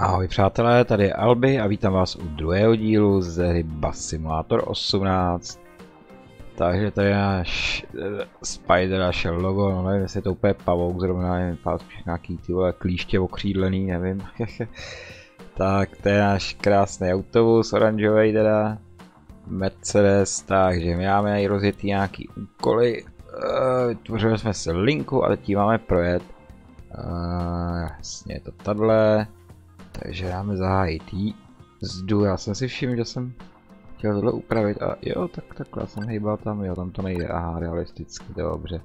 Ahoj přátelé, tady je Albi a vítám vás u druhého dílu z hry Bus Simulator 18. Takže tady je náš uh, Spider a shell logo, no nevím jestli je to úplně pavouk zrovna, nevím, nějaký ty vole klíště okřídlený, nevím. tak to je náš krásný autobus, oranžový teda. Mercedes, takže my máme i rozjetý nějaký úkoly. Uh, vytvořili jsme si linku a teď máme projet. Uh, jasně, je to tahle. Takže dáme zahájit jízdu. Já jsem si všiml, že jsem chtěl tohle upravit a jo, tak takhle jsem hejbal tam, jo, tam to nejde, aha, realisticky, dobře.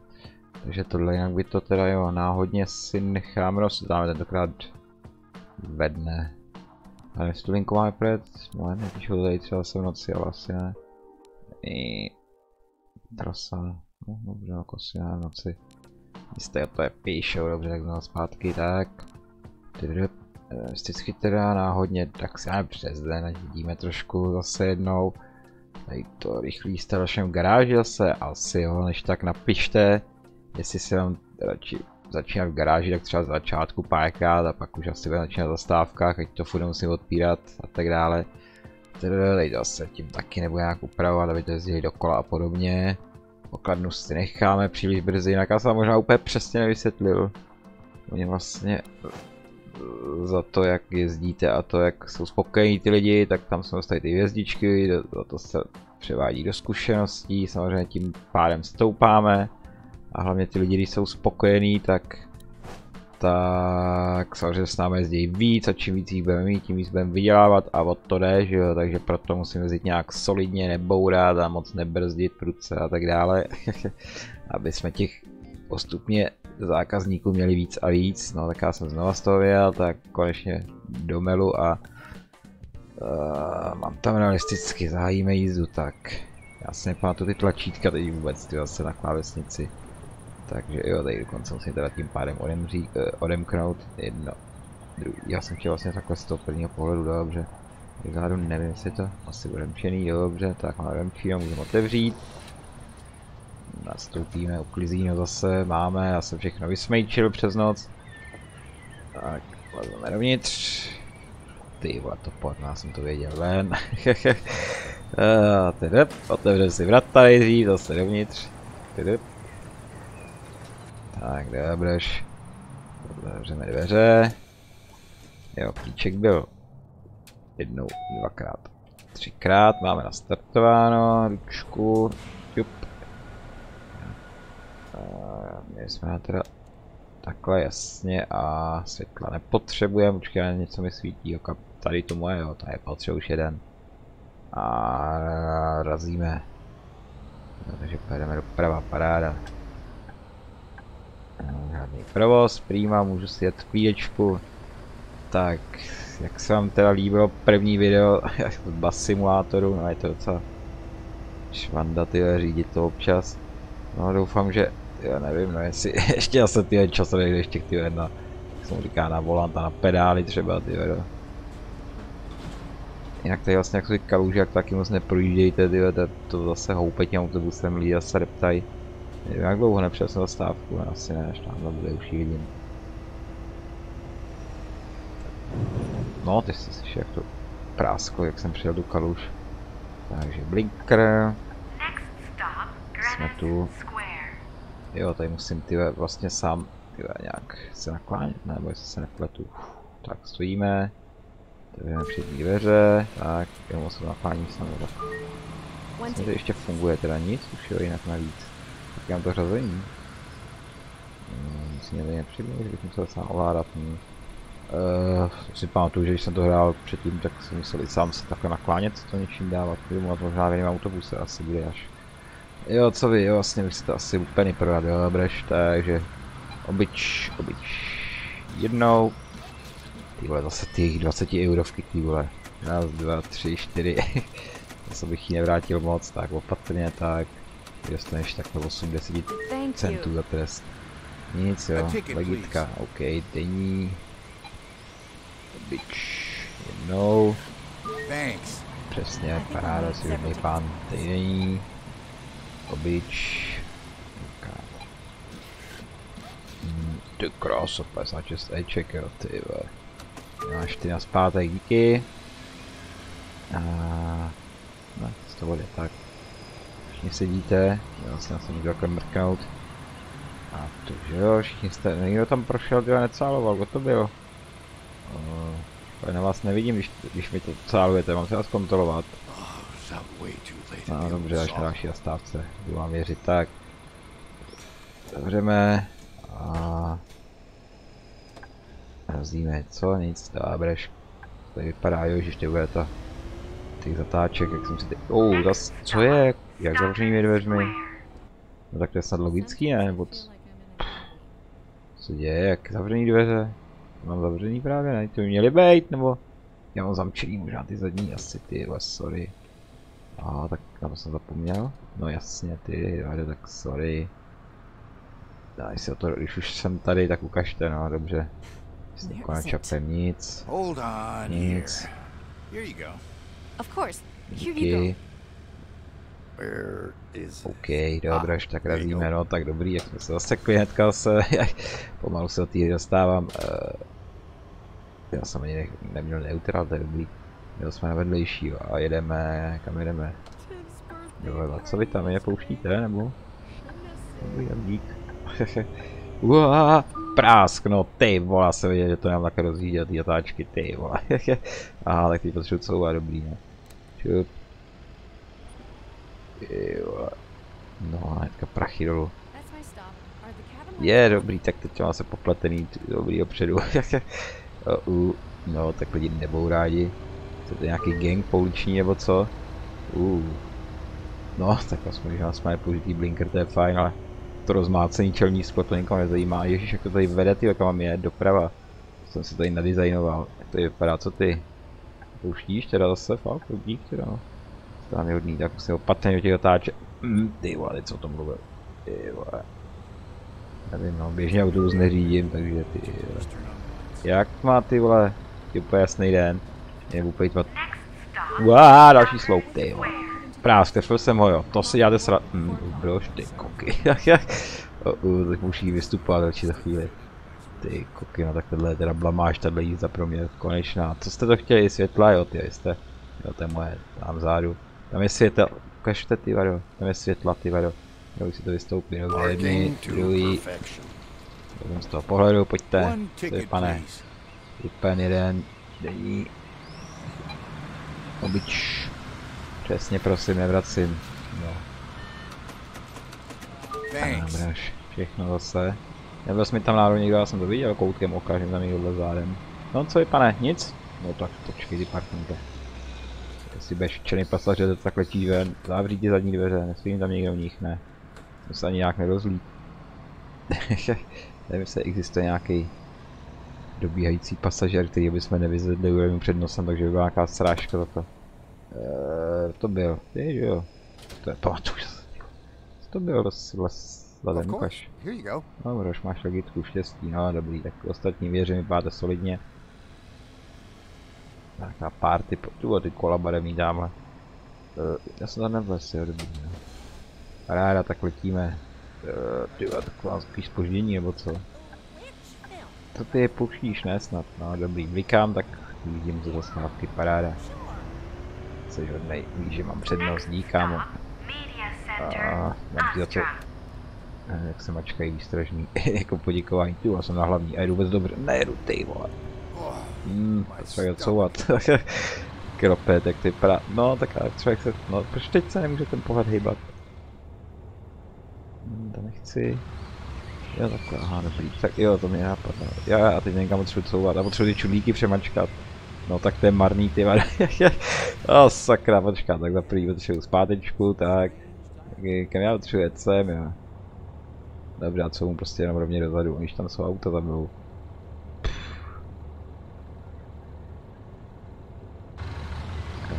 Takže tohle jinak by to teda jo, náhodně si necháme, no si dáme tentokrát ve dne. Ale jestli tu linku máme projet, no nepíšu tady třeba se v noci, ale asi ne. I... Trasa, no dobře, jako asi ne v noci. Jistě to je píšou, dobře, tak zpátky, tak. Tydyp. Eh, vždycky teda náhodně, tak si dáme přes den, vidíme trošku zase jednou. Tady to rychlý jste v garáži zase, asi jo, než tak napište, jestli se vám radši začínat v garáži, tak třeba z začátku párkrát a pak už asi bude začínat zastávkách, ať to furt musím odpírat a tak dále. Tady zase tím taky nebudu nějak upravovat, aby to jezdili dokola a podobně. Pokladnu si necháme příliš brzy, jinak já jsem možná úplně přesně nevysvětlil. Mě vlastně za to, jak jezdíte a to, jak jsou spokojení ty lidi, tak tam jsou dostali ty hvězdičky, za to se převádí do zkušeností, samozřejmě tím pádem stoupáme. A hlavně ty lidi, když jsou spokojení, tak tak samozřejmě s námi jezdí víc a čím víc jich budeme mít, tím víc budeme vydělávat a od to jde, že jo, takže proto musíme jezdit nějak solidně, nebourat a moc nebrzdit prudce a tak dále, aby jsme těch postupně zákazníků měli víc a víc, no tak já jsem znova z toho vyjel, tak konečně do melu a uh, mám tam realisticky, zahájíme jízdu, tak já si nepamatuju ty tlačítka teď vůbec, ty zase na klávesnici. Takže jo, tady dokonce musím teda tím pádem odemří, uh, odemknout jedno, druhý. Já jsem chtěl vlastně takhle z toho prvního pohledu, dobře. Vzadu nevím, jestli to asi odemčený, dobře, tak máme odemčí, můžeme otevřít nastoupíme, uklizíme zase, máme, já jsem všechno vysmejčil přes noc. Tak, lezeme dovnitř. Ty vole, to já jsem to věděl, ven. Tedy, otevřeme si vrata nejdřív, zase dovnitř. Tedy. Tak, dobreš. Otevřeme dveře. Jo, klíček byl jednou, dvakrát, třikrát, máme nastartováno, ručku, jup, Měli jsme na teda takhle jasně a světla nepotřebujeme, počkej, něco mi svítí, joka, tady to moje, jo, tady potřebuje už jeden. A razíme. No, takže pojedeme doprava, paráda. No, žádný provoz, prýma, můžu si jet chvíličku. Tak, jak se vám teda líbilo první video z bus simulátoru, no je to docela švanda tyhle řídit to občas. No doufám, že já nevím, no jestli ještě zase ty časové, ještě ty jedna, jak se mu říká, na volant a na pedály třeba ty no. Jinak tady vlastně jak jsou ty kaluže, jak taky moc neprojíždějte, ty to, to zase houpe tím autobusem, lidi zase reptají. Nevím jak dlouho nepřijel jsem zastávku, asi ne, až tamhle bude už vidím. No, ty jsi si jak to prásko, jak jsem přijel do kaluž. Takže blinker. Jsme tu. Jo, tady musím ty vlastně sám tyve, nějak se naklánět, nebo jestli se nepletu. Tak stojíme. Otevřeme přední dveře, tak jenom se nakláním sám. Myslím, že ještě funguje teda nic, už jo, jinak navíc. Tak mám to řazení. Hmm, nic mě tady nepřibylo, že bych musel sám ovládat. Hmm. Uh, si pamatuju, že když jsem to hrál předtím, tak jsem musel i sám se takhle naklánět, to něčím dávat. Budu možná v jiném autobuse asi bude až. Jo, co vy, jo, vlastně bych si to asi úplně prodat, jo, breš, takže obyč, obyč, jednou, ty vole, zase ty 20 eurovky, ty vole, raz, dva, tři, čtyři, zase bych ji nevrátil moc, tak opatrně, tak, dostaneš takhle 80 centů za trest. Nic jo, legitka, ok, denní, obyč, jednou, přesně, paráda, si pán, denní, Hmm, ty krása, 56 Eček, jo, ty. Máš ty na zpátek, díky. A... No, z toho jde, tak. Všichni sedíte, já na se někdo takhle mrknout. A to, že jo, všichni jste, někdo tam prošel, kdo necáloval, kdo to byl? Uh, na vás nevidím, když, když mi to cálujete, mám se vás kontrolovat. No dobře, až na další zastávce, budu vám věřit, tak. Zavřeme a razíme, co, nic, dobreš. Tady vypadá, jo, že ještě bude to těch zatáček, jak jsem si teď, oh, zas, co je, jak zavřenými dveřmi? No tak to je snad logický, ne, nebo co? se děje, jak zavřený dveře? Mám zavřený právě, ne, to by měly být, nebo? Já mám zamčený možná ty zadní asi, ty, sorry. A tak na to jsem zapomněl. No jasně, ty, ale tak sorry. Daj si to, když už jsem tady, tak ukažte, no dobře. Jsem konečem nic. Nic. Díky. OK, dobré, ah, tak razíme, no tak dobrý, jak jsme se zasekli hnedka se, pomalu se od té dostávám. Uh, já jsem ani ne, neměl neutral, to je dobrý. Měl jsme na vedlejší a jedeme, kam jedeme? Jo, co vy tam je, pouštíte, nebo? Dobrý, dík. Uá, prásk, no ty vole, se vidět, že to nám tak rozjíždět ty jatáčky, ty vole. Aha, tak ty potřebuji couvat, dobrý, ne? Ty vole. No, hnedka prachy dolů. Je, dobrý, tak teď má se popletený, dobrý opředu. no, tak lidi nebou rádi. To je nějaký gang pouliční nebo co? Uh. No, tak aspoň, že máme použitý blinker, to je fajn, ale to rozmácení čelní sklo to nikoho nezajímá. Ježíš, jak to tady vede, ty kam je, doprava. Jsem se tady nadizajnoval. Jak to vypadá, co ty? Pouštíš teda zase, fakt, dík teda no. Tam je hodný, tak musím opatrně do těch otáček. Mm, ty vole, co o tom mluvil. Ty vole. Nevím, no, běžně autobus neřídím, takže ty vole. Jak má ty vole, ty úplně jasný den. Nebudu plejtvat. Uá, další sloup, ty vole. Právě, trefil jsem ho, jo. To si děláte sra... Hm, brož, ty koky. uh, uh, tak musí vystupovat radši za chvíli. Ty koky, no tak tohle je teda blamáž, tahle jízda pro mě konečná. Co jste to chtěli, světla, jo, ty jste. Jo, to je moje, tam vzadu. Tam je světel, ukažte ty vado, tam je světla ty vado. Jo, si to vystoupí, jo, jedný, druhý. Jdem z toho pohledu, pojďte. Tady pane. Vypen jeden, není. Obyč. Přesně prosím, nevracím. No. Dobré, všechno zase. Nebyl jsi mi tam náhodou někdo, já jsem to viděl koutkem oka, že tam někdo zádem. No co je pane, nic? No tak počkej ty parknete. Jestli budeš černý pasažer, to tak letí ven, zavří ti zadní dveře, nesmím tam někdo v nich, ne. To se ani nějak nerozlí. Nevím, jestli existuje nějaký dobíhající pasažer, který bychom nevyzvedli před nosem, takže by byla nějaká srážka za to. Uh, to byl, je, jo. To je, pamatuju. To byl rozhledem, ukaž. Dobře, už máš logitku, štěstí, no dobrý, tak ostatní věřím, vypadáte solidně. Nějaká party, tu ty kola bude mít dámhle. Uh, já jsem tam nevlez, jo, dobrý, no. Ráda, tak letíme. Uh, ty taková spíš spoždění, nebo co? To ty je pouštíš, ne snad, no dobrý, vykám, tak vidím ze zastávky, paráda jsi hodnej, víš, že mám přednost, dík kámo. A mám ti za to, jak se mačkají výstražný, jako poděkování, ty jsem na hlavní a jedu vůbec dobře, nejedu ty vole. Hmm, třeba odsouvat. Krope, tak ty vypadá, no tak ale člověk se, no proč teď se nemůže ten pohled hýbat? Hmm, to nechci. Jo, takhle, aha, dobrý, tak jo, to mě napadlo. Já, a teď někam potřebuji couvat a potřebuji ty čudlíky přemačkat. No tak to je marný ty vada. oh, sakra, počkat, tak za prvý potřebuji zpátečku, tak. Kam já potřebuji jet sem, jo. Dobře, a co mu prostě jenom rovně dozadu, když tam jsou auta mnou.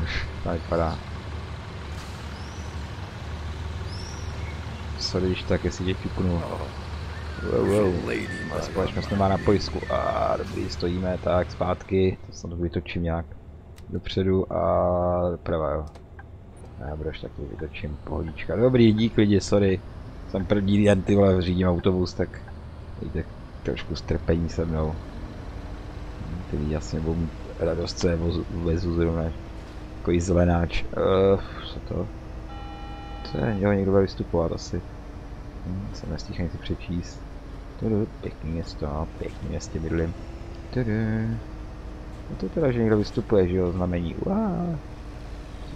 Už, tady padá. Sorry, když tak, jestli tě ťuknu. Wow, wow. Společnost nemá na pojistku. A dobrý, stojíme, tak zpátky. To to vytočím nějak dopředu a doprava, jo. Já budeš taky vytočím, pohodička. Dobrý, dík lidi, sorry. Jsem první den ty vole řídím autobus, tak víte, trošku strpení se mnou. Ty lidi jasně budou mít radost, co je vozu, vezu zrovna. Takový zelenáč. Uh, co to? Co je? Jo, někdo bude vystupovat asi. Hm, se nestihl ani si přečíst. Tudu, pěkný město, pěkný městě bydlím. Tudu. No to teda, že někdo vystupuje, že jo, znamení. Uá.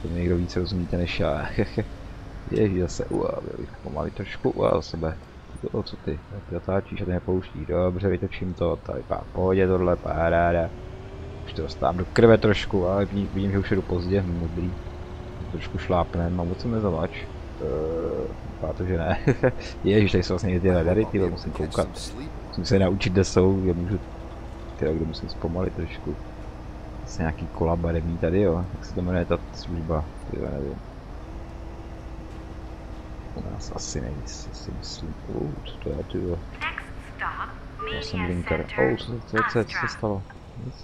To někdo více rozumíte než já. Ježí zase, uá, bych pomaly trošku, uá, o sebe. To, co ty, ty otáčíš a ty nepouští. Dobře, vytočím to, tady pár pohodě tohle, paráda. Už to dostávám do krve trošku, ale vidím, že už jdu pozdě, hm, dobrý. Trošku šlápne, mám moc nezavač. Uh, to, že ne. Ježiš, tady jsou vlastně ty radary, ty musím koukat. Musím se naučit, kde jsou, kde můžu, tyhle, kde musím zpomalit trošku. Vlastně nějaký kola barevný tady, jo. Jak se to jmenuje ta služba, tyhle, nevím. U nás asi nejvíc, si myslím. Uh, co to je, ty jo. Já jsem linker. Oh, co, co, co, co, se stalo? Nic.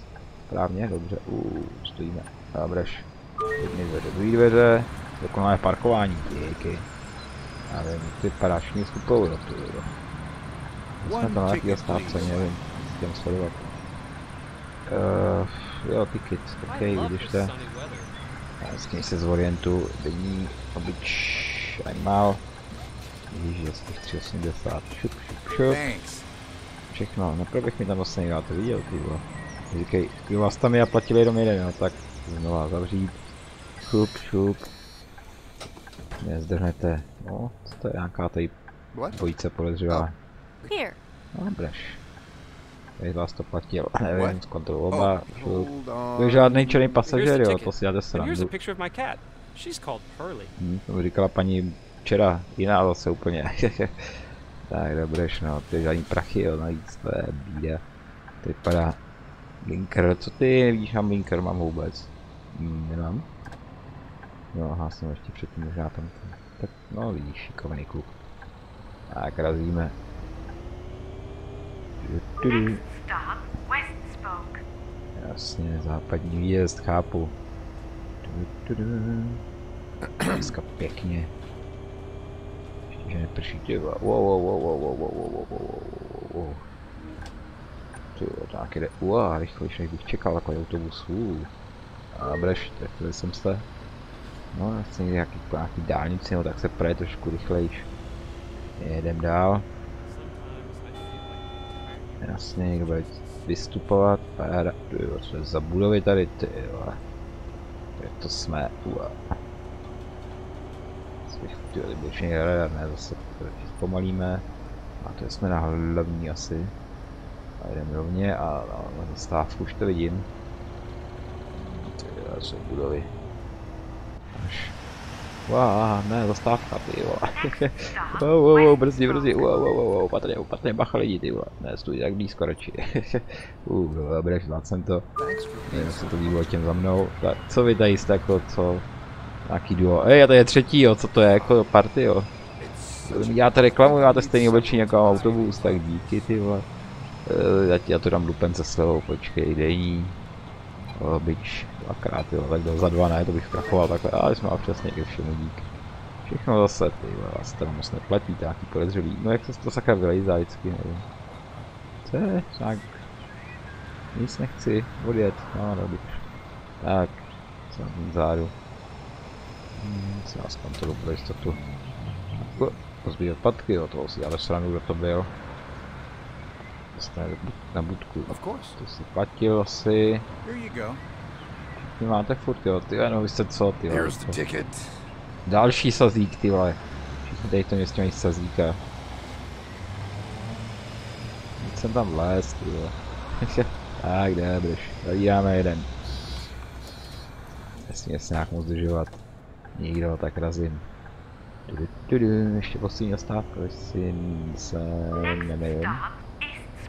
Správně, dobře. Uh, stojíme. Dobreš. Jedny dveře, druhý dveře. Dokonalé parkování, díky. Já nevím, ty mě skupovou do tu, jo. My jsme to na nějaký zastávce, nevím, s tím sledovat. Uh, jo, ticket, ok, vidíš to. Já s tím se zorientu, denní obyč, animál. Ježiš, z těch 380, šup, šup, šup. Všechno, naprv bych mi tam vlastně nehrál, to viděl, ty vole. Říkej, vás tam já platil jenom jeden, no, tak znova zavřít. Šup, šup. Nezdrhnete. No, co to je nějaká tady dvojice podezřivá. No, breš. Tady vás to platil, nevím, zkontrolu oba, šup. To je žádný černý pasažér, jo, to si dáte srandu. Hm, to říkala paní včera, jiná zase úplně. tak dobreš, no, to je žádný prachy, jo, navíc, to je bída. To vypadá Blinker, co ty vidíš, mám blinker, mám vůbec. Hmm, nemám. No, aha, jsem ještě předtím možná tam. Tak, no vidíš, šikovný kluk. Tak, razíme. Jasně, západní výjezd, chápu. Dneska pěkně. Ještě, že neprší, ty wow, wow, wow, wow, wow, wow, wow, wow, wow, jo, tak jde, uá, rychlejší, než bych čekal takový autobus, uh. A breš, jsem se. No, asi někde nějaký, nějaký dálnici, no, tak se proje trošku rychlejš. Jedem dál. Jasně, někdo bude vystupovat, jo, co je za budovy tady, ty jo. Tak to jsme, uá. Ty jo, bude někde radar, ne, zase pomalíme. A to jsme na hlavní asi. A jdem rovně a na zastávku už to vidím. Tyjo, jsou budovy. Až. Wow, ne, zastávka, ty jo. wow, wow, wow, brzdi, brzdi, wow, wow, wow, wow, opatrně, opatrně, bacha lidi, ty vole. Ne, stůj tak blízko radši. uh, dobré, zvládl jsem to. Nevím, jestli to líbilo těm za mnou. Tak, co vy tady jste jako, co? Nějaký duo. Ej, a to je třetí, jo, co to je, jako party, jo. Děláte reklamu, máte stejný oblečení jako autobus, tak díky, ty vole. Uh, já, ti, já to dám lupence sebou, počkej, dejní. Oh, byč, dvakrát, jo, tak za dva ne, to bych krachoval takhle, ale jsme přesně ke všemu dík. Všechno zase, ty vás tam moc neplatí, nějaký podezřelý. No jak se to sakra vylejzá vždycky, nevím. Co je, tak. Nic nechci, odjet, no dobrý. Tak, jsem zádu. Hmm, se nás kontrolu pro jistotu. Pozbít odpadky, jo, toho si ale sranu, kdo to byl dostane na budku. To si platil asi. Vy máte furt jo, ty no vy jste co ty vole. Další sazík ty vole. Všichni tady to městě mají sazíka. Teď jsem tam les ty vole. tak dobrý, tady dáme jeden. Nesmí se nějak moc zdržovat. Nikdo, tak razím. Tudu, tudu, ještě poslední zastávka, jestli se nevím.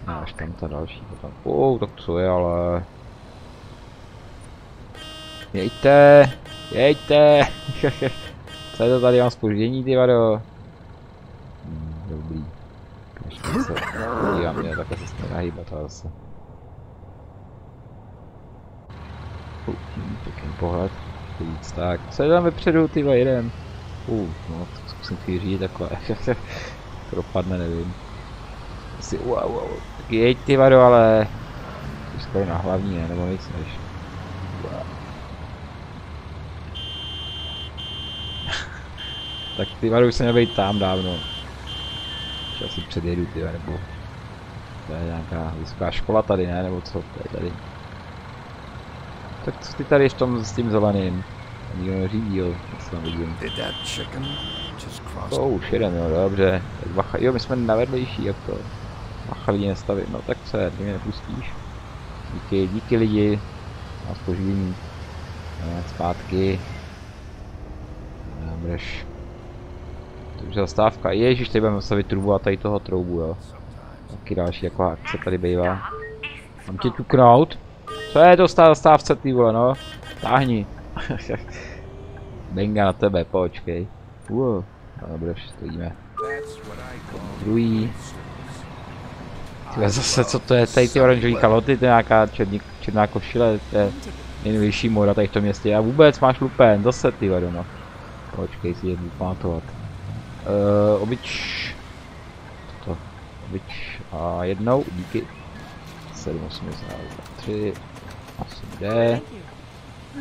A až tam ta další potom. Oh, tak co je ale... Jejte! Jejte! co je to tady, mám spoždění ty vado? Hmm, dobrý. Ještě se podívám, mě takhle se smí nahýbat zase. Uh, pěkný pohled. Víc, tak, co je tam vepředu, ty jeden? Uh, no, zkusím chvíří takhle. Propadne, nevím. Asi, wow, wow. Tak jeď ty vado, ale... skoro na hlavní, ne? Nebo nic než. Tak ty vary už se měl tam dávno. Ještě asi předjedu ty nebo... To je nějaká vysoká škola tady, ne? Nebo co? To je tady. Tak co ty tady v tom s tím zeleným? Nikdo neřídí, jo, co tam vidím. To už jeden, jo, dobře. Tak bacha, jo, my jsme na vedlejší, jak to. Bacha lidi nestavit, no tak co ty mě nepustíš. Díky, díky lidi. Na spoždění. Zpátky. Dobreš. Takže zastávka. Ježíš, tady budeme stavit trubu a tady toho troubu, jo. Taky další taková akce tady bývá. Mám tě ťuknout? Co je to zastávce, ty vole, no? Táhni. Benga na tebe, počkej. Wow. Dobře, stojíme. Druhý. Tyhle zase, co to je, tady ty oranžové kaloty, to je nějaká černý, černá košile, to je nejnovější moda tady v tom městě. A vůbec máš lupen, zase ty no. Počkej si jednu pamatovat. Uh, obyč... Toto. Obyč a jednou, díky. 7, 8, 3, 8, D.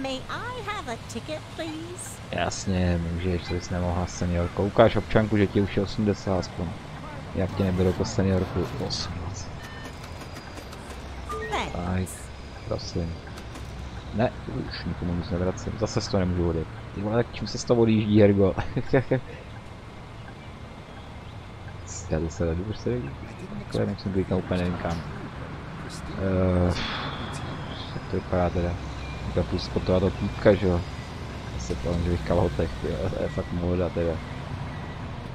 May I have a ticket, please? Jasně, můžeš, co jsi nemohla seniorko. Ukáž občanku, že ti už je 80 aspoň. Jak tě nebude jako seniorku 18. Tak, prosím. Ne, už nikomu nic nevracím. Zase to nemůžu odjet. Ty vole, tak čím se to odjíždí, Hergo? Já to se vedu prostě takhle, nechci kliknout úplně nevím kam. Uh, jak to vypadá teda? Teďka půjdu spotovat to týpka, že jo? Zase po oranžových kalhotech, jo, to je fakt móda teda.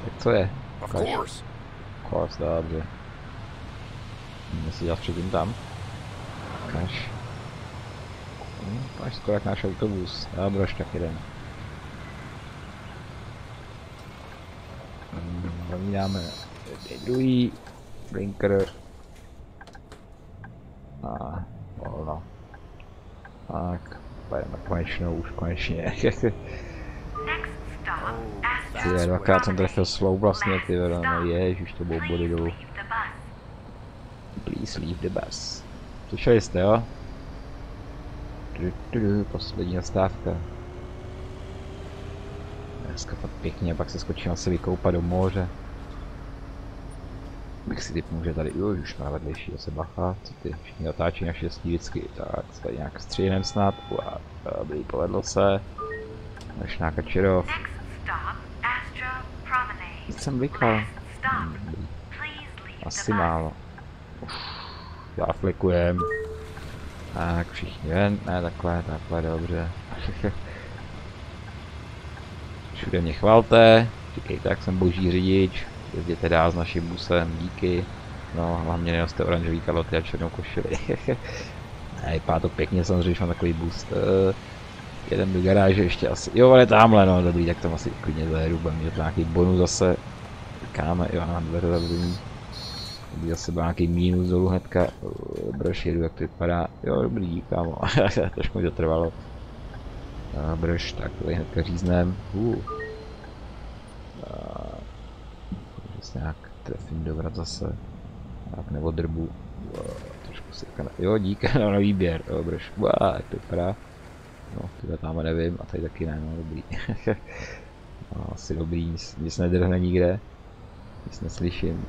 Tak co je? Of course. Of course, dobře. Můžeme si dělat předtím tam. Kaž. Máš skoro jak náš autobus. Dobro, až tak jeden. Hmm, druhý blinker. A volno. Tak, pojedeme konečnou, už konečně. Ty dvakrát jsem trefil slow vlastně, ty no ježiš, to bylo body dolů. Please leave the bus. Slyšeli jste, jo? Du, du, poslední nastávka. Dneska fakt pěkně, pak se skočím asi vykoupat do moře. Bych si typnul, že tady, jo, už má vedlejší zase bacha, co ty všichni natáčí na štěstí vždycky, tak tady nějak střílem snad, a dobrý, povedlo se. Než nějaká čirov. Nic jsem vykal. Hmm, asi málo. Uf, zaflikujem. Tak, všichni ven, ne, takhle, takhle, dobře. Všude mě chvalte, říkejte, jak jsem boží řidič, jezděte dál s naším busem, díky. No, hlavně nenoste oranžový kaloty a černou košili. ne, vypadá to pěkně samozřejmě, když mám takový boost. Uh, jeden do garáže ještě asi. Jo, ale tamhle, no, dobrý, tak tam asi klidně zajedu, budeme mít nějaký bonus zase. Říkáme, jo, mám dveře zavření. Kdyby zase byl nějaký mínus dolů hnedka. Brž jedu, jak to vypadá. Jo, dobrý, kámo. Trošku mi to trvalo. Brž, tak tady hnedka říznem. Uh. Se nějak trefím dobrat zase. Tak nebo drbu. Trošku si na... Jo, díky no, na výběr. Jo, brž. Uá, jak to vypadá. No, tyhle tam nevím a tady taky ne, no dobrý. no, asi dobrý, nic, nic nedrhne nikde. Nic neslyším.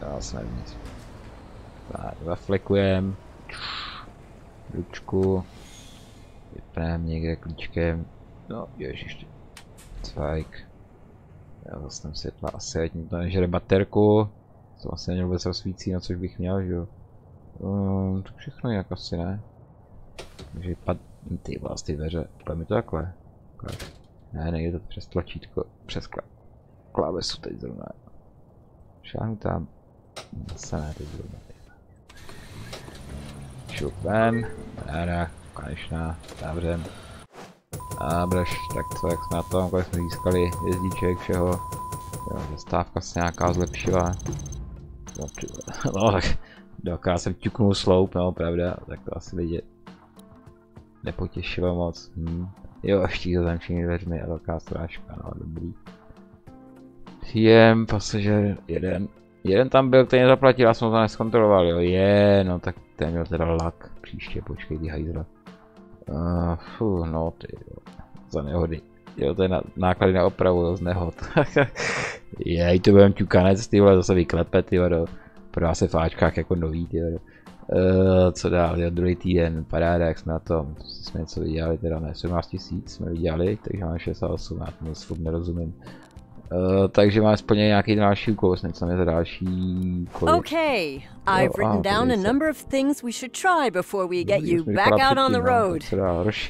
Já se nevím nic. Tak, zaflekujem. Ručku. Vypneme někde klíčkem. No, ježiš. Cvajk. Já zase tam světla asi, ať to nežere baterku. To asi není vůbec rozsvící, na což bych měl, že jo. Um, to všechno jinak asi ne. Takže pad... Ty vlastně dveře, pojď mi to takhle. Ne, nejde to přes tlačítko, přes klávesu teď zrovna. Šáhnu tam. Zase ne, teď zrovna. Šup ven, ráda, konečná, zavřem. A brž, tak co, jak jsme na tom, kolik jsme získali jezdíček, všeho. Jo, zastávka se nějaká zlepšila. No, no tak, dokrát jsem ťuknul sloup, no pravda, tak to asi lidi nepotěšilo moc. Hm. Jo, ještě to zamčený dveřmi a velká strážka, no dobrý. Jem, pasažer, jeden. Jeden tam byl, který nezaplatil, já jsem to neskontroloval, jo, je, no tak ten měl teda lak. Příště, počkej, ty hajzle. Uh, fuh, no ty jo. Za nehody. Jo, to je na, náklady na opravu, jo, z nehod. Jej, to budem ťukanec, ty vole, zase vyklepe, ty vole, prodá se v Ačkách jako nový, ty vole. Uh, co dál, jo, druhý týden, paráda, jak jsme na tom, jsme něco vydělali, teda ne, 17 tisíc jsme vydělali, takže máme 68, já tomu nerozumím. Uh, takže máme splněný nějaký další úkol, snad tam je další kolik. Okay, I've written down a number of things we should try before we get you back out on the road.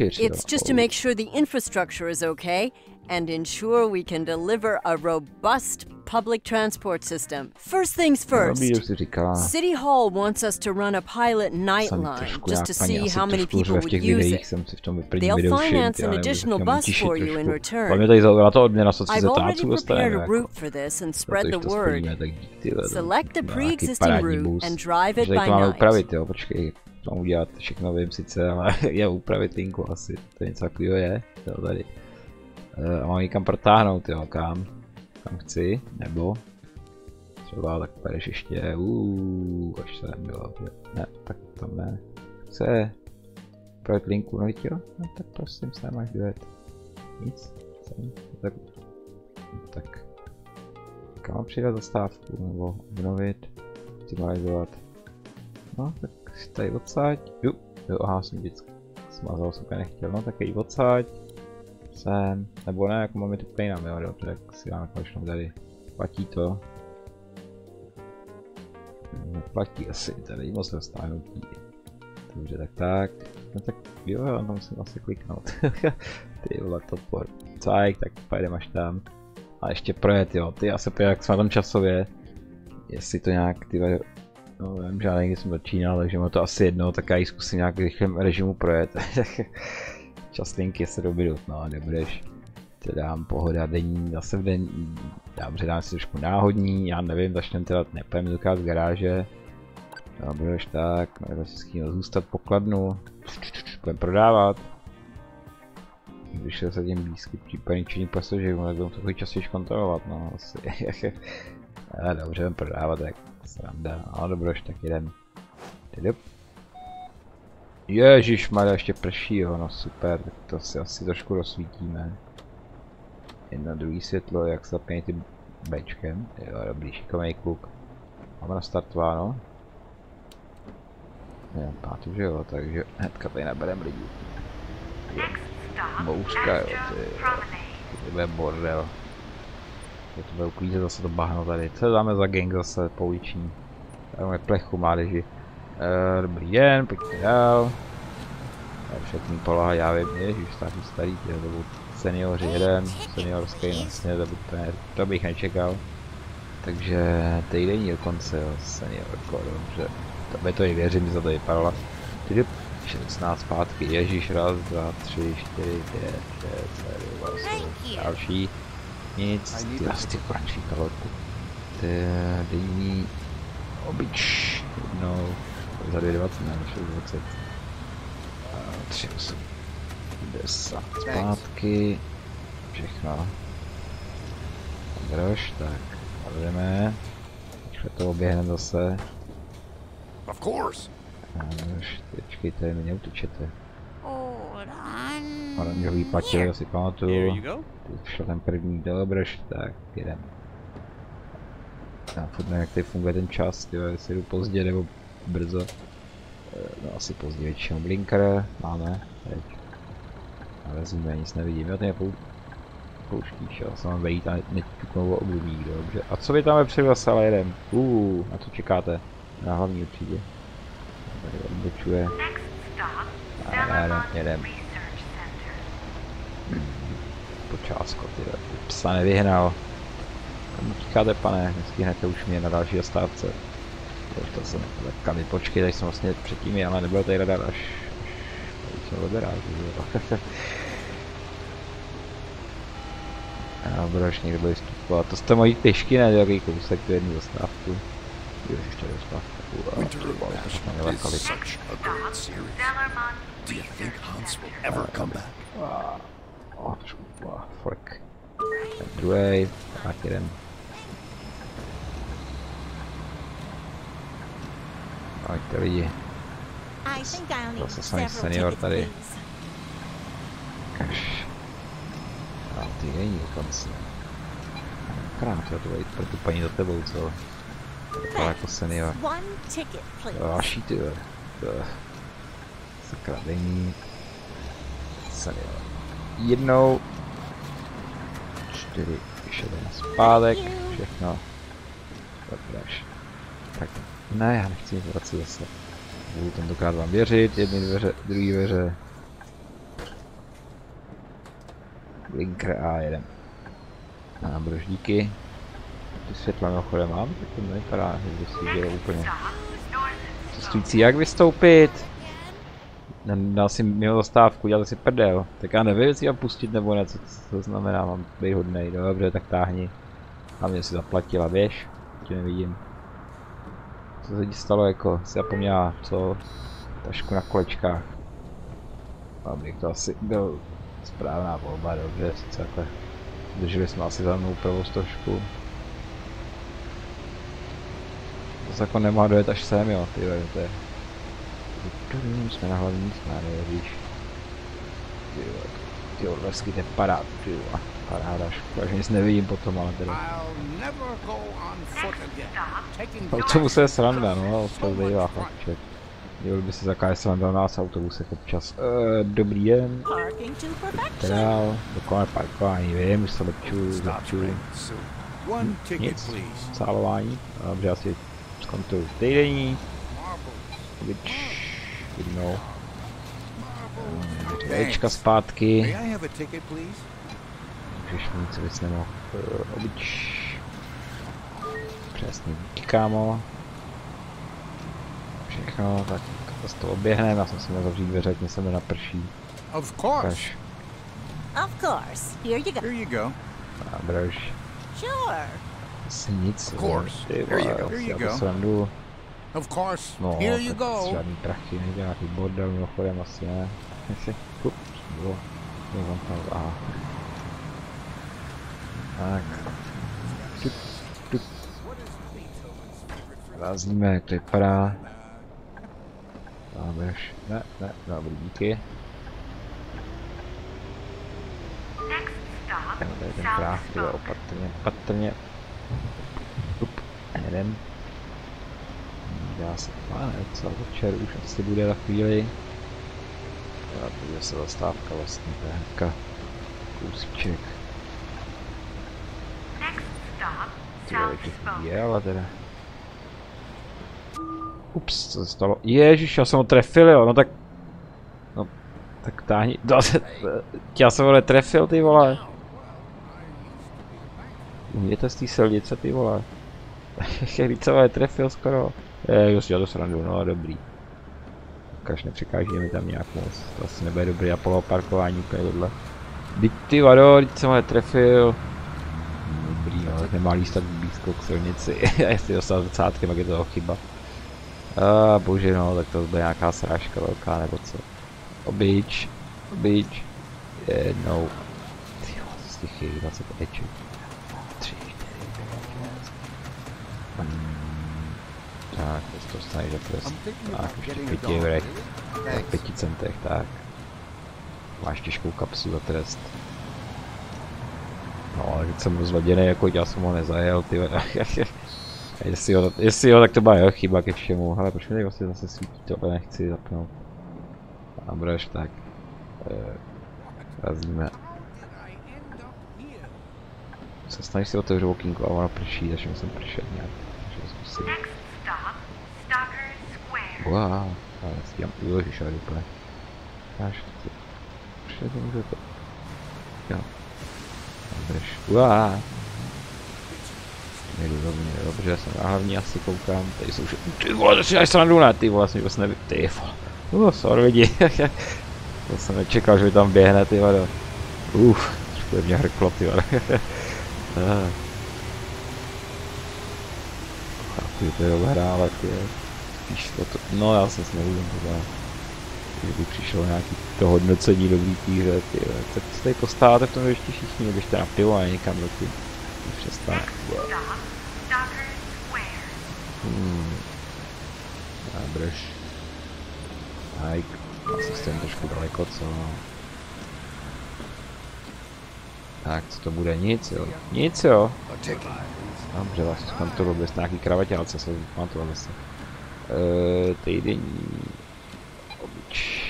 It's just to make sure the infrastructure is okay and ensure we can deliver a robust public transport system. First things first, City Hall wants us to run a pilot night line just to see how many people would use it. They'll finance an additional bus for you in return. I've already prepared a route for this and spread the word. Select the pre-existing route and drive it by night. Mám udělat všechno, vím sice, ale je upravit linku asi. To něco takového je, tady. Uh, mám někam protáhnout, jo, kam? Kam chci, nebo třeba tak pereš ještě, uuu, až se nebylo, ne, tak tam ne. Chce projekt linku, no jo, no tak prosím se máš dojet. Nic, jsem, tak, tak, kam mám přidat zastávku, nebo obnovit, optimalizovat. No, tak si tady odsaď, jo, jo, aha, jsem vždycky smazal, jsem nechtěl, no tak i odsaď sem, nebo ne, jako máme tu plejnám, jo, jo, tak si dáme konečnou tady. Platí to. Neplatí asi, tady moc roztáhnutí. Dobře, tak tak. No tak jo, jo, to musím asi kliknout. ty vole, topor. Cajk, tak pojedeme až tam. A ještě projet, jo, ty já se pojď, jak jsme tam časově. Jestli to nějak, ty no vím, že já někdy jsem začínal, takže mu to asi jedno, tak já ji zkusím nějak v rychlém režimu projet. častinky se dobydut, no nebudeš, to dám pohoda denní, zase v den, dám předám si trošku náhodní, já nevím, začneme teda, nepojeme dokázat z garáže, no budeš tak, nebo si s kým zůstat pokladnu, budeme prodávat, když se tím blízky případný činný pasažerů, tak budeme to častěji kontrolovat, no asi, ale dobře, budeme prodávat, tak sranda, no dobroš, tak jdem. Tydup. Ježíš má ještě prší, jo, no super, tak to si asi trošku rozsvítíme. Jedno druhý světlo, jak se zapění tím bečkem, jo, dobrý, šikovný kluk. Máme nastartováno. Já pátu, že jo, takže hnedka tady naberem lidí. Bouřka, jo, je, to bude bordel. Je to bude uklízet zase to bahno tady. Co dáme za gang zase pouliční? Dáme plechu mládeži. Uh, dobrý den, pojďme dál. Všechny poloha, já vím, ježiš, starý, starý, to byl seniori jeden, seniorský, vlastně, to, by, to, ne, to bych nečekal. Takže týdenní dokonce, jo, seniorko, dobře. To by to i věřím, že to vypadalo. Tydy 16 zpátky, ježíš, raz, dva, tři, čtyři, pět, šest, sedm, osm, další. Nic, ty asi ty končí kalorku. Denní obyč, jednou, za 2,20, ne, 6,20. 3, 8, 10, zpátky, všechno. Groš, tak, jdeme. Rychle to oběhneme zase. Of course. Už, počkejte, mi neutočete. Oranžový patěl, si pamatuju. Šel ten první, dobroš, tak jedem. Já furt nevím, jak tady funguje ten čas, tyjo, jestli jdu pozdě nebo brzo. Eh, no asi pozdě většinou blinker, máme, teď. Navezíme, nic nevidím, jo, ten je pou... pouštíš, jo, se mám vejít a neťuknou období, dobře. A co vy tam před zase ale jedem? Uuu, na co čekáte? Na hlavní určitě. Tady odbočuje. A jedem, jedem. Hmm, počásko, ty psa nevyhnal. Kam utíkáte, pane? Nestihnete už mě na další zastávce. To jsem tak mi počkej, tady jsem vlastně předtím, ale nebyl tady radar až, až jsem liberál, že Já budu až někdy bude vstupovat. To jste mojí pěšky, ne nějaký kousek, tu jednu zastávku. Jo, ještě zastávku. Do you think Hans will ever come back? Oh, trošku, fuck. Ten druhý, tak jeden. Pojďte lidi. Zase jsem senior tady. Kaž. A ty není dokonce. Krát, já to jít pro tu paní za tebou, co? Vypadá jako senior. Další ty, Sakra, není. Senior. Jednou. Čtyři, šedé zpátek, všechno. Dobreš. Tak, ne, já nechci nic vracet zase. Budu tentokrát vám věřit, jedny dveře, druhé dveře. Blinker a jeden. Nábrož, díky. Ty světla mimochodem mám, tak to nevypadá, že by si dělal úplně. Cestující, jak vystoupit? Dal si mimo zastávku, dělal si prdel. Tak já nevím, jestli mám pustit nebo ne, co to znamená, mám být hodnej. Dobře, tak táhni. A mě si zaplatila, běž. Tě nevidím. Co se ti stalo jako? Si zapomněla, co? Tašku na kolečkách. Abych to asi byl správná volba, dobře, sice takhle. Drželi jsme asi za mnou provoz trošku. To se jako nemá dojet až sem, jo, ty to je... Jsme na hlavní smáně, víš. Ty jo, ty odlesky, to je parád, ty jo. Paráda, škoda, že nic nevidím potom, ale teda. Autobus je sranda, no, to fakt, člověk. Měl by se zakáže sranda na nás autobusech občas. Uh, dobrý den. Dál, dokonale parkování, vím, už se lepčuju, zlepčuju. Nic, sálování, dobře, asi zkontroluji týdenní. Which, jednou. Ečka zpátky. Můžeš nic víc nemohl. Uh, obyč. Přesně, díky kámo. Všechno, tak to toho oběhneme, já jsem si měl zavřít dveře, ať se mi naprší. Of course. Kaž. Of course. Here you go. Here you go. Dobrž. Sure. Asi nic. Of course. Ty Here you go. Here you go. Srandu. Of course. No, Here you go. Žádný prachy, nejde nějaký bordel, mimochodem asi ne. Ups, bylo. Nevím, tam, aha. Tak. Tup, tup. Zázíme, jak to vypadá. Dámeš. Ne, ne, dobrý, díky. Jo, je ten práh, tyhle, opatrně, opatrně. Up, jeden. Dá se, a ne, docela večer už asi bude za chvíli. Já podívej se zastávka vlastně, to je hnedka kousíček. Tyhle, je, ale teda. Ups, co se stalo? Ježiš, já jsem ho trefil, jo, no tak... No, tak táhni, no, já jsem ho netrefil, ty vole. Umíte z té silnice, ty vole. Ho netrefil skoro. Je, už já to srandu, no dobrý. Kaž nepřekáží mi tam nějak moc, to asi nebude dobrý a polo parkování úplně tohle. Byť ty vado, když jsem ho netrefil. Dobrý, no, tak nemá líst tak blízko k silnici. Jestli dostal zrcátkem, jak je to chyba. A uh, bože no, tak to bude nějaká srážka velká nebo co. Obyč, obyč, jednou. Tyjo, z těch je 20 ečů. 3, 4, 5, hmm, Tak, to stane za trest. Tak, ještě 5 eurech. Tak 5 centech, tak. Máš těžkou kapsu za trest. No, ale teď jsem rozvaděný, jako já jsem ho nezajel, ty Jestli jo, jestli jo, tak to byla jeho chyba ke všemu. Ale proč mi tady vlastně zase svítí, to nechci zapnout. A budeš tak. E, razíme. Se snaží si otevřít okýnko a ono prší, takže musím pršet nějak. Takže zkusím. Wow, ale si tam uložíš ale úplně. Máš to. To může to. Wow. Jedu do mě, dobře, jsem na hlavní asi koukám, tady jsou všechny, ty vole, to si dáš srandu, ne, ty vole, jsem neví, ty vole, uh, sorry lidi, to jsem nečekal, že mi tam běhne, ty vole, uf, trošku mě hrklo, ty vole, chápu, že to je ale ty spíš to, to, no já se nevidím teda, kdyby přišlo nějaký to hodnocení dobrý hře, ty tak se tady postáváte v tom ještě všichni, běžte na pivo a někam ty, přestane, Hmm. Dobreš. Hajk, asi jsem trošku daleko, co? Tak, co to bude? Nic, jo. Nic, jo. Dobře, vás zkontroluji bez nějaký kravatě, co se pamatoval zase. Eee, týdenní. Obyč.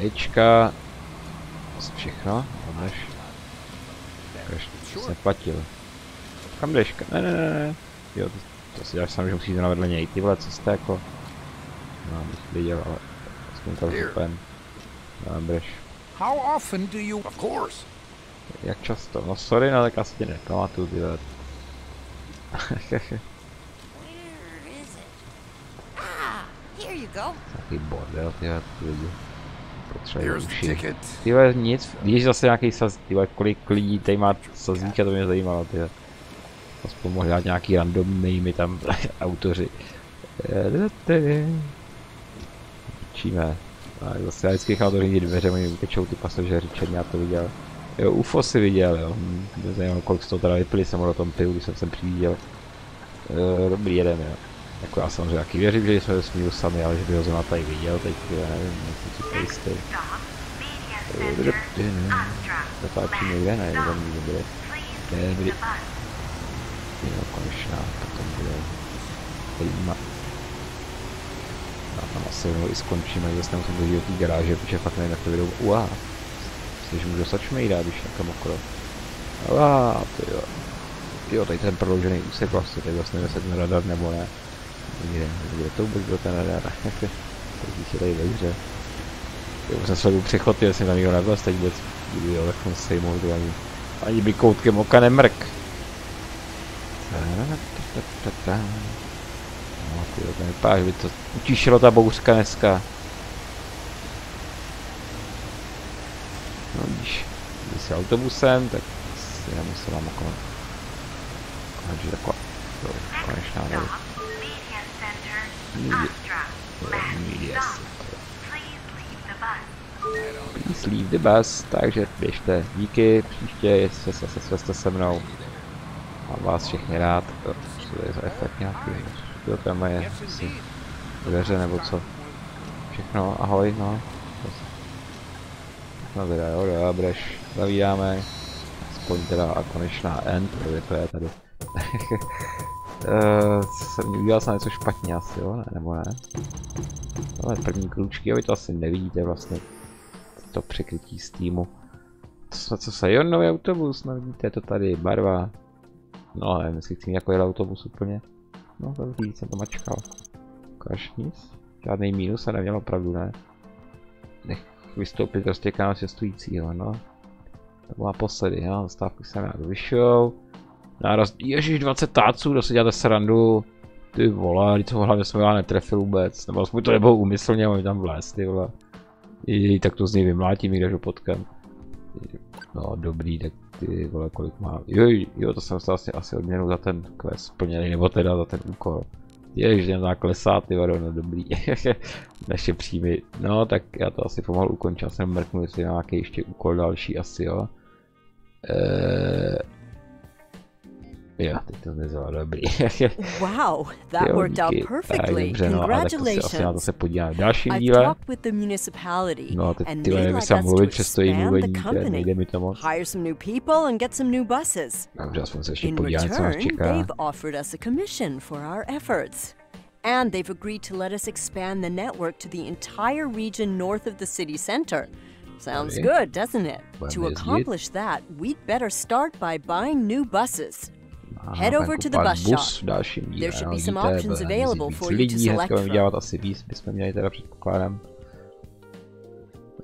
Ečka. Asi všechno, odneš. Ještě neplatil. Kam jdeš? Ne, ne, ne, ne. Jo, to, to si dáš sám, že musíš na vedle něj. Ty vole, co jste jako... No, bych viděl, ale... Aspoň tam stupen. Dobreš. How often do you... Of course. Jak často? No sorry, no tak asi tě nepamatuju, ty vole. Taký bordel, ty lidi potřebuji uši. Tyhle nic, víš zase nějaký saz, tyhle kolik lidí tady má sazíka, to mě zajímalo, tyhle. Aspoň mohli dát nějaký random mi tam autoři. Učíme. A zase já vždycky nechal otevřít dveře, oni utečou ty pasažéři, černě já to viděl. Jo, UFO si viděl, jo. Mě zajímalo, kolik z toho teda vypili jsem o tom pivu, když jsem sem přivíděl. dobrý, jeden, jo. Jako já samozřejmě taky věřím, že jsme vesmíru sami, ale že by ho zrovna tady viděl, teď já nevím, nejsem si jistý. Zatáčí někde, ne, tam někde bude. Dobrý. Jo, konečná, potom bude zajímat. A tam asi i skončíme, zase nemusím dožít do té garáže, protože fakt nevím, jak to vydou. Uá, myslím, že můžu šmejda, když někam okolo. Uá, to jo. Jo, tady ten prodloužený úsek vlastně, tady vlastně nevím, radar nebo ne. Kde, kde to vůbec byl ten radar? Teď je tady hře. Jo, jsem sledu přechod, jestli tam nikdo nebyl, teď vůbec jo, tak sejmout ani, ani by koutkem oka nemrk. No, ty to vypadá, že by to utíšilo ta bouřka dneska. No když jsi autobusem, tak si nemusel vám okolo. Takže taková, to konečná věc. Media Please leave the bus, takže běžte. Díky, příště jestli se se, se se mnou. Mám vás všechny rád. Co to je za efekt nějaký? Jo, tam je asi dveře nebo co. Všechno, ahoj, no. No teda jo, dobreš, zavídáme. Aspoň teda a konečná end, to je tady. Uh, udělal jsem něco špatně asi, jo? Ne, nebo ne? Ale první kručky, vy to asi nevidíte vlastně. To překrytí z týmu. Co, co se, jo, nový autobus, no vidíte to tady, barva. No, nevím, jestli chci jako jel autobus úplně. No, dobrý, jsem to mačkal. Ukáž nic. Žádný mínus a neměl opravdu, ne? Nech vystoupit roztěkám cestujícího, no. To byla posledy, jo, stávku jsem rád vyšel. Náraz, ježiš, 20 táců, kdo se děláte srandu. Ty vole, co hlavně jsme já netrefil vůbec, nebo aspoň to nebylo úmyslně, oni tam vlézt, ty vole. I, tak to z něj vymlátím, když ho potkám. No dobrý, tak ty vole, kolik má. Jo, jo, to jsem se vlastně asi odměnu za ten quest splněný, nebo teda za ten úkol. Ježiš, jdem klesá, ty vado, no dobrý. Naše příjmy. No, tak já to asi pomalu ukončil, jsem mrknul, jestli nějaký ještě úkol další asi, jo. Eee, Jo, teď to nezvládlo dobrý. wow, that jo, worked out perfectly. Tak, dobře, no, Congratulations. Ale tak to se asi na to se podívám v dalším díle. No, teď ty nevím, jestli mluvit, přesto jim mluvení, nejde mi to moc. Hire some new people and get some new buses. Dobře, aspoň se ještě podívám, co nás čeká. they've offered us a commission for our efforts. And they've agreed to let us expand the network to the entire region north of the city center. Sounds good, doesn't it? To accomplish that, we'd better start by buying new buses. Head over to the bus shop. There should be some options available for you to select from. dělat asi víc, bychom měli teda předpokládám.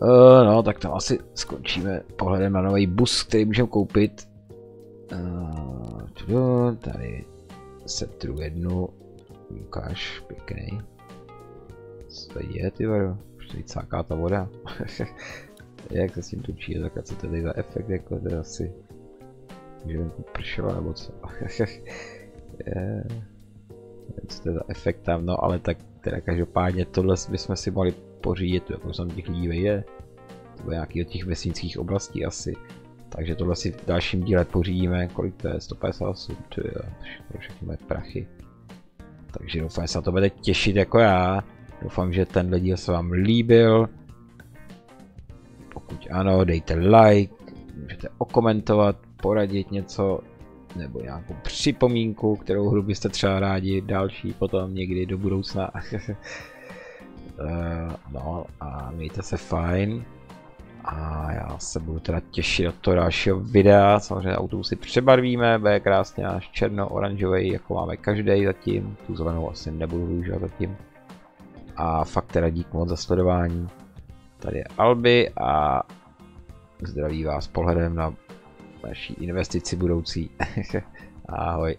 Uh, no, tak to asi skončíme pohledem na nový bus, který můžeme koupit. Uh, tady setru jednu. Ukáž, pěkný. Co to je, ty vado? Už tady cáká ta voda. Jak se s tím točí, tak co to je za efekt, jako to je asi že pršelo nebo co. je, co to je za efekt tam, no ale tak teda každopádně tohle bychom si mohli pořídit, jako jsem těch lidí vejde. To bude nějaký od těch vesnických oblastí asi. Takže tohle si v dalším díle pořídíme, kolik to je, 158, to je všechny moje prachy. Takže doufám, že se na to bude těšit jako já. Doufám, že tenhle díl se vám líbil. Pokud ano, dejte like, můžete okomentovat, poradit něco, nebo nějakou připomínku, kterou hru byste třeba rádi další potom někdy do budoucna. Eh, no a mějte se fajn. A já se budu teda těšit od toho dalšího videa, samozřejmě autobusy přebarvíme, bude krásně náš černo-oranžový, jako máme každý zatím, tu zelenou asi nebudu využívat zatím. A fakt teda dík moc za sledování. Tady je Albi a zdraví vás pohledem na naší investici budoucí. Ahoj.